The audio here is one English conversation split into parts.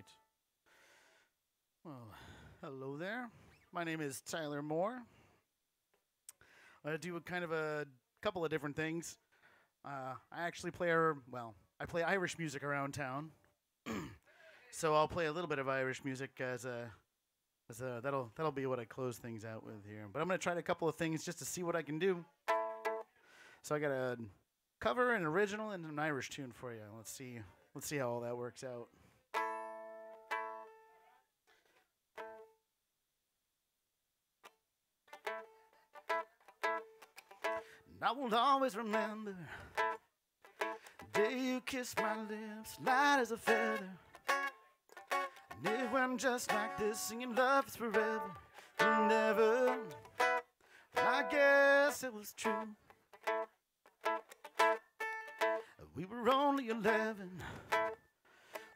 right. Well, hello there. My name is Tyler Moore. I do a kind of a couple of different things. Uh, I actually play, well, I play Irish music around town. so I'll play a little bit of Irish music as a, as a that'll that'll be what I close things out with here. But I'm gonna try a couple of things just to see what I can do. So I got a cover, an original, and an Irish tune for you. Let's see. Let's see how all that works out. I will always remember the day you kissed my lips, light as a feather. And it went just like this, singing love is forever and ever. I guess it was true. We were only 11,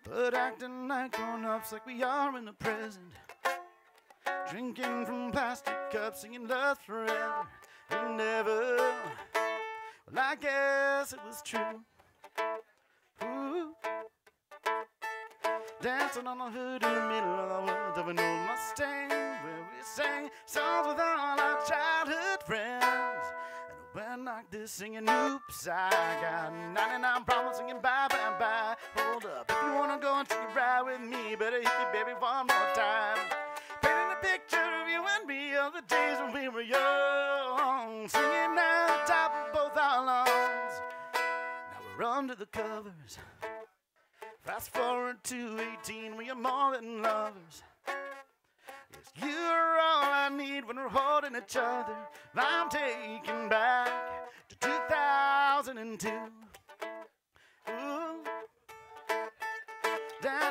but acting like grown ups like we are in the present. Drinking from plastic cups, singing love forever and ever. Well, I guess it was true. Ooh. Dancing on the hood in the middle of the woods of an old Mustang, where we sang songs with all our childhood friends. And when like this, singing, Oops, I got 99 problems, singing bye, bye, bye. Hold up, if you wanna go and take a ride with me, better hit me, baby, one more time. Painting a picture of you and me of the days when we were young, singing at the top of both our lungs. Now we're under the covers. Fast forward to 18, we are more than lovers. Yes, you're all I need when we're holding each other. I'm taken back to 2002.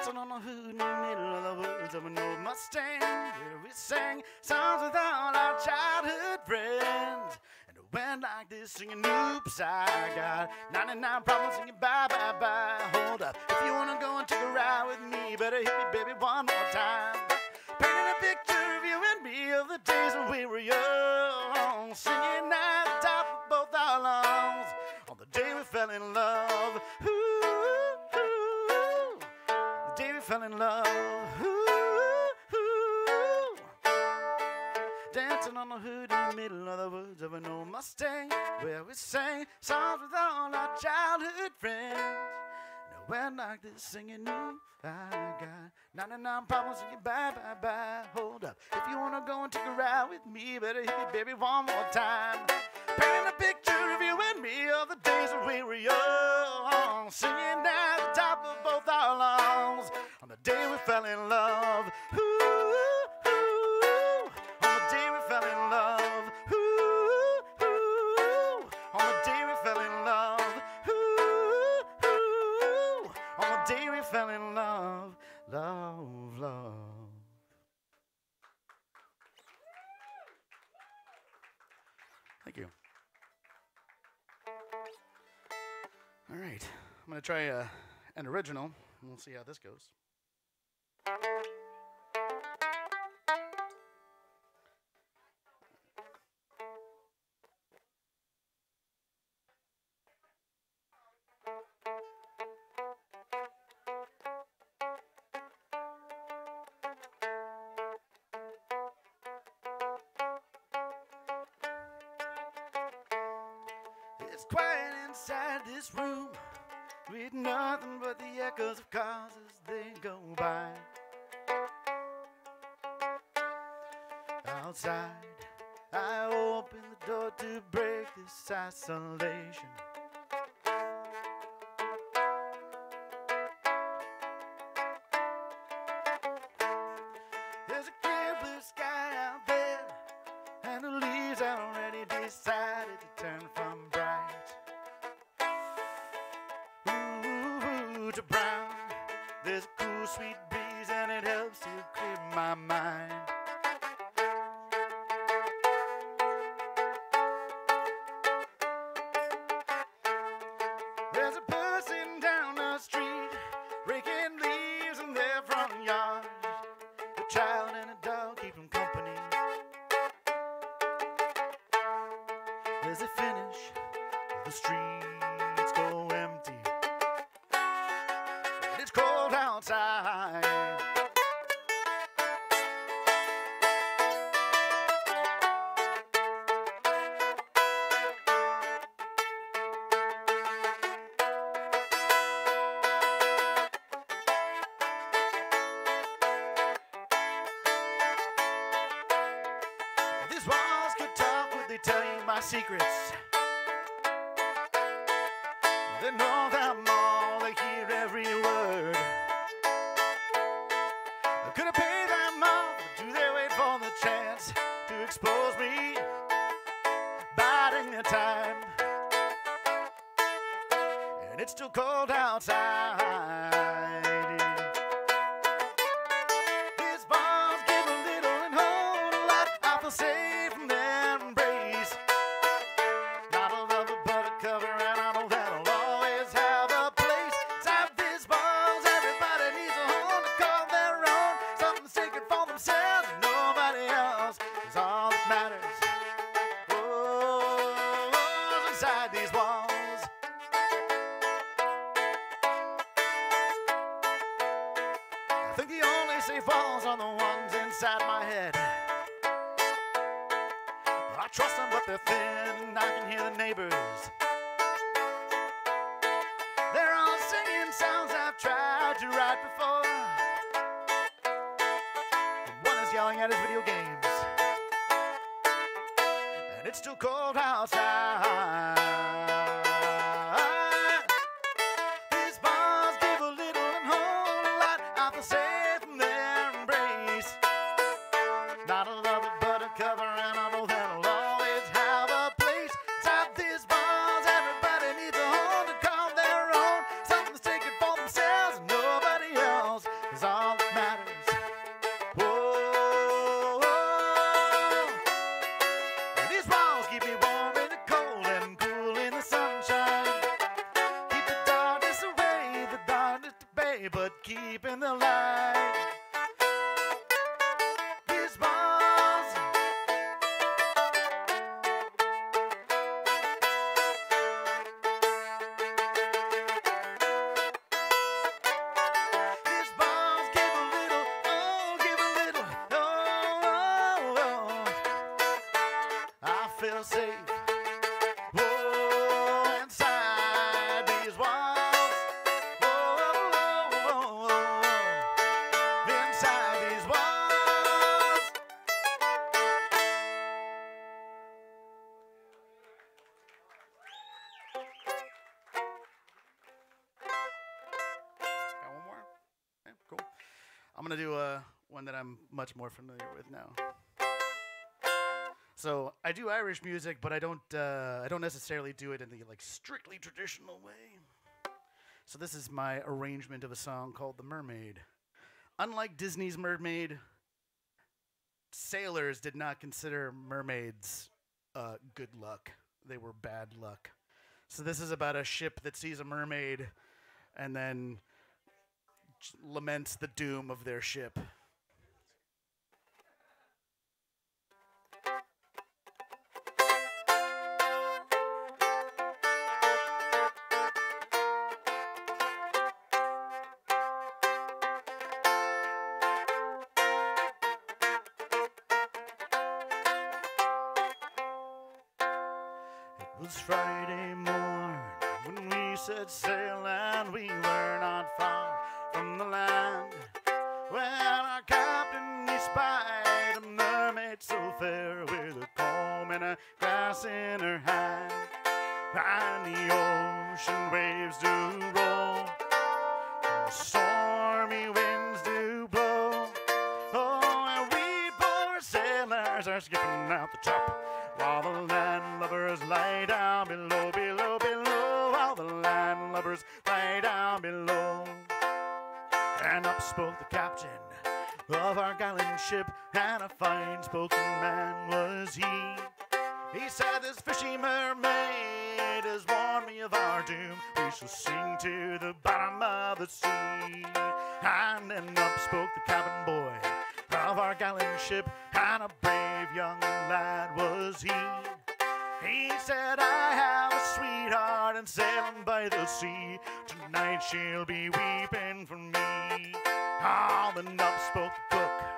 Dancing on the hood in the middle of the woods of an old Mustang, where we sang songs with all our childhood friends. And it went like this, singing, Oops, I got 99 problems, singing bye, bye, bye. Hold up, if you wanna go and take a ride with me, better hit me, baby, one more time. Painting a picture of you and me of the days when we were young, like this, singing, Ooh, I got 99 problems, singing bye, bye, bye. Hold up, if you wanna go and take a ride with me, better hit me, baby, one more time. Painting a picture of you and me of the days when we were young, singing at the top of both our lungs on the day we fell in love. All right, I'm gonna try uh, an original, and we'll see how this goes. With nothing but the echoes of cars as they go by. Outside, I open the door to break this isolation. There's a cool, sweet breeze, and it helps to clear my mind. Secrets. They know them all, they hear every word. Could I pay them off, do they wait for the chance to expose me? Biding their time. And it's still cold outside. Inside these walls. I think the only safe walls are the ones inside my head. I trust them, but they're thin, and I can hear the neighbors. They're all singing songs I've tried to write before. One is yelling at his video games, and it's too cold outside. But keeping the light. One that I'm much more familiar with now. So I do Irish music, but I don't uh, I don't necessarily do it in the like strictly traditional way. So this is my arrangement of a song called "The Mermaid." Unlike Disney's Mermaid, sailors did not consider mermaids uh, good luck. They were bad luck. So this is about a ship that sees a mermaid and then laments the doom of their ship. Was Friday morn when we set sail and we were not far from the land. When our captain he spied a mermaid so fair with a comb and a glass in her hand. And the ocean waves do roll, and stormy winds do blow. Oh, and we poor sailors are skipping out the top. While the landlubbers lie down below, below, below. While the landlubbers lie down below. And up spoke the captain of our gallant ship, and a fine spoken man was he. He said, This fishy mermaid has warned me of our doom. We shall sink to the bottom of the sea. And then up spoke the cabin boy of our gallant ship, and a brave young lad was he. He said, I have a sweetheart and sailing by the sea. Tonight she'll be weeping for me. Ah, then up spoke the cook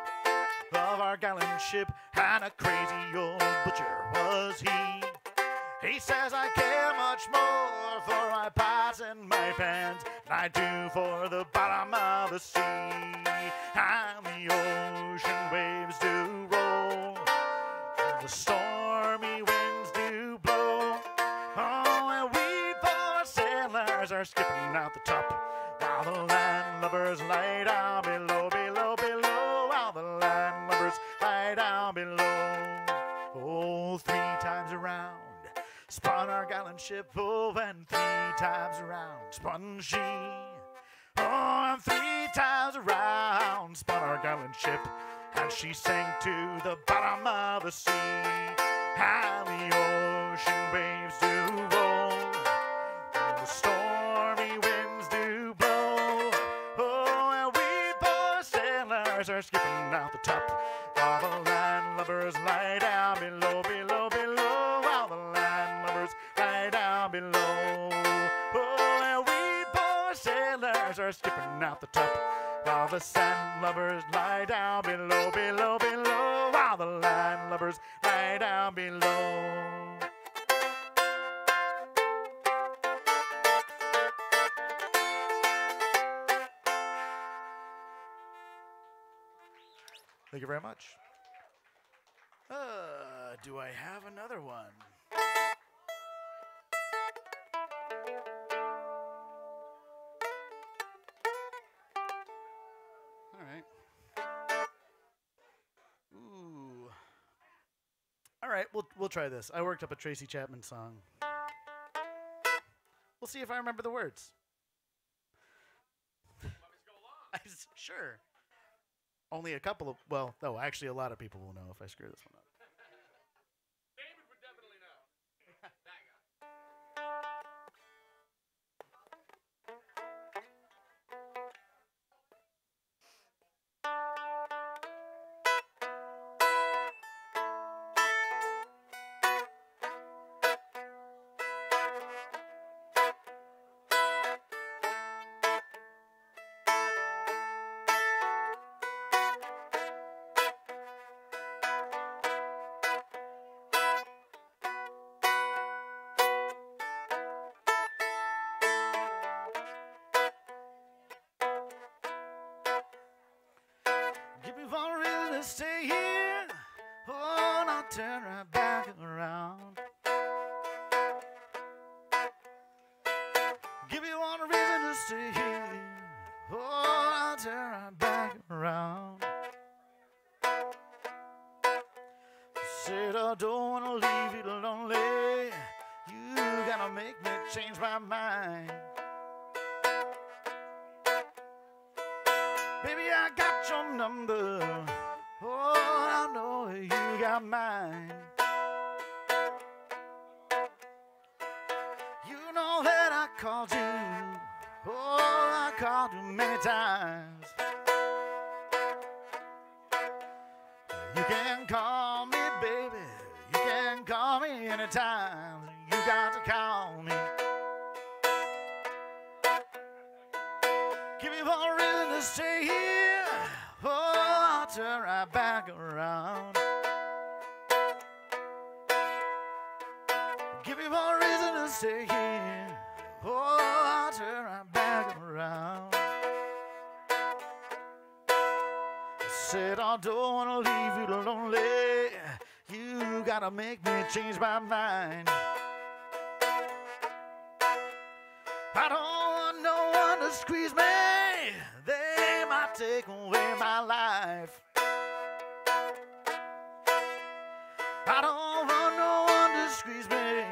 of our gallant ship, and a crazy old butcher was he. He says, I care much more for my pots and my pans I do for the bottom of the sea. And the ocean waves do roll, and the stormy winds do blow. Oh, and we poor sailors are skipping out the top, while the landlubbers lie down below, below, below, while the landlubbers lie down below. Oh, three times around spun our gallant ship. And three times around spun she. Oh, and three times around spun our gallant ship. And she sank to the bottom of the sea. How the ocean waves do roll. and The stormy winds do blow. Oh, and we poor sailors are skipping out the top. While the landlubbers lie down below, below. Are skipping out the top. While the sand lubbers lie down below, below, below. While the landlubbers lie down below. Thank you very much. Uh, do I have another one? We'll we'll try this. I worked up a Tracy Chapman song. We'll see if I remember the words. Sure. Only a couple of well, no, actually a lot of people will know if I screw this one up. Turn right back around. Give me one reason to stay here. Oh, not turn right back around. Said I don't wanna leave you lonely. You gotta make me change my mind. Baby, I got your number. Know you got mine. You know that I called you. Oh, I called you many times. You can call me, baby. You can call me anytime. You got to call me. Give me one reason to stay here. Turn right back around. Give me one reason to stay here. Oh, I'll turn right back around. I Said I don't wanna leave you lonely. You gotta make me change my mind. I don't want no one to squeeze me. They might take away my life. I don't want no one to squeeze me.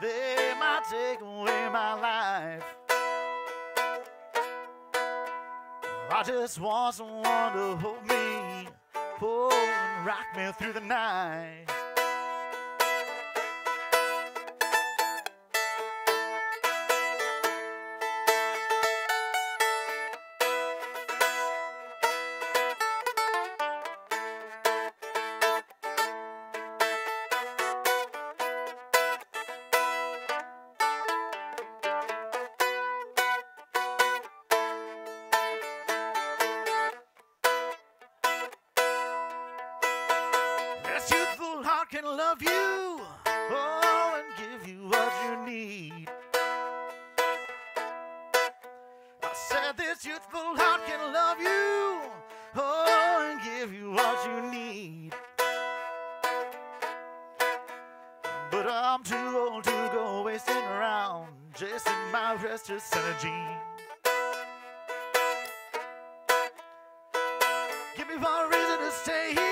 They might take away my life. I just want someone to hold me, oh, and rock me through the night. Love you, oh, and give you what you need. I said this youthful heart can love you, oh, and give you what you need. But I'm too old to go wasting around, chasing my restless energy. Give me one reason to stay here.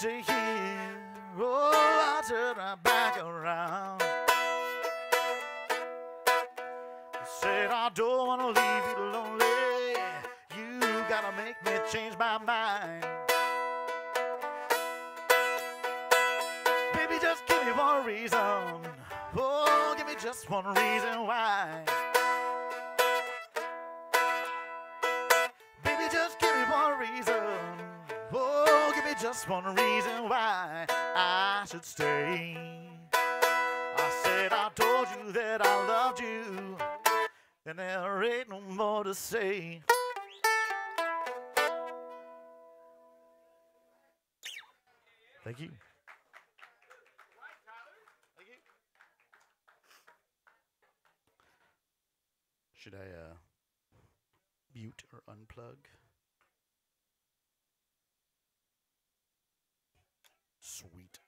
To here. Oh, I'll turn back around. I Said I don't wanna leave you lonely. You gotta make me change my mind. Baby, just give me one reason. Oh, give me just one reason why. Baby, just give me one reason. Just one reason why I should stay. I said I told you that I loved you, and there ain't no more to say. Thank you. Thank you. Should I uh, mute or unplug? Sweet.